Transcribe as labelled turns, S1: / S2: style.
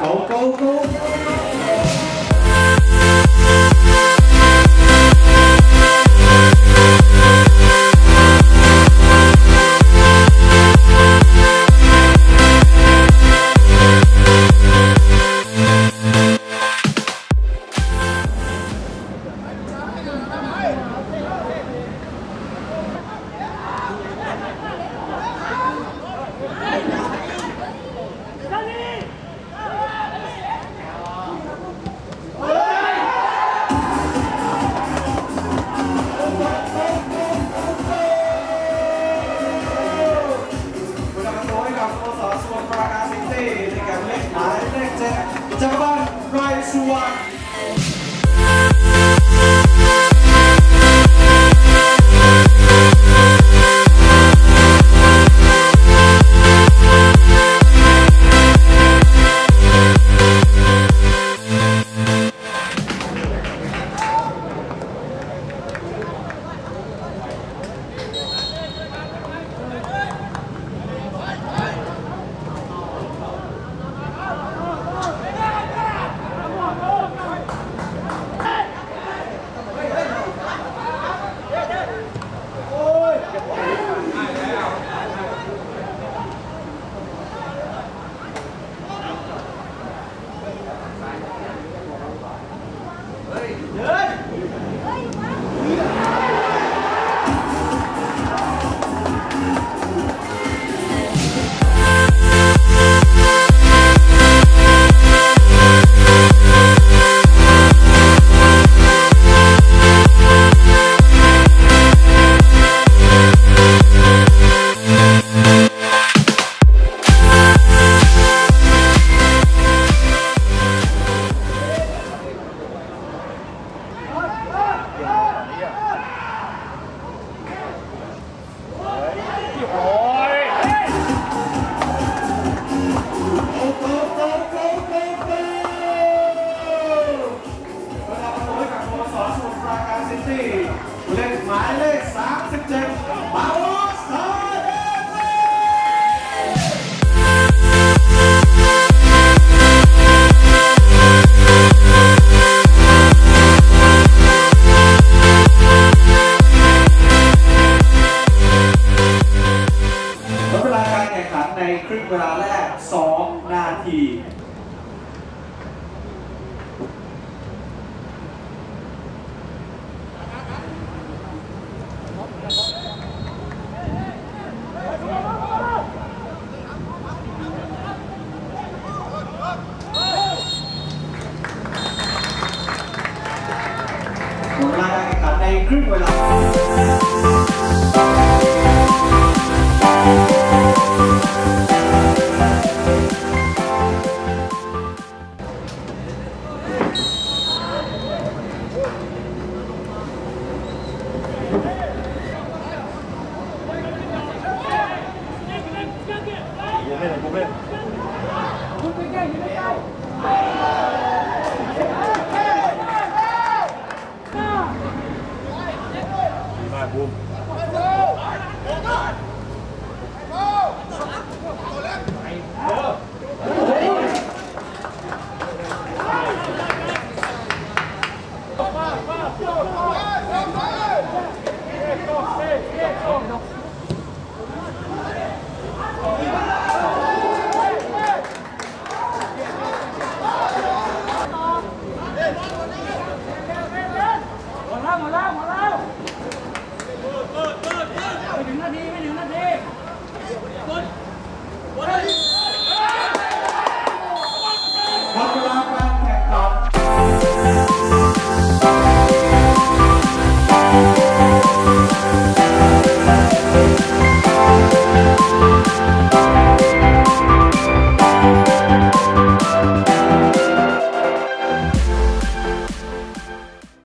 S1: Go, go, go! 我们队伍的口号是：团结协作，顽强拼搏。 ที่เล่นหมายเลข 37บาโรสเวลาแข่งขันในครึ่งเวลาแรก 2 นาที